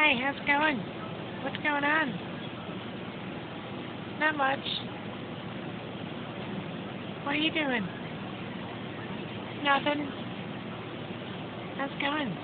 Hey, how's it going? What's going on? Not much. What are you doing? Nothing. How's it going?